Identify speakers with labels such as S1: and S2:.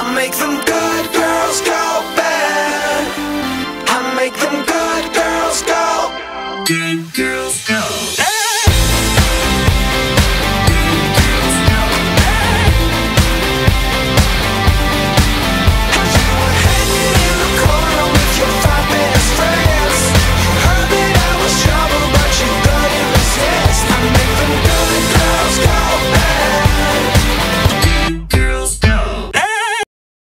S1: I make them good girls go bad. I make them good girls go.
S2: Good girls go.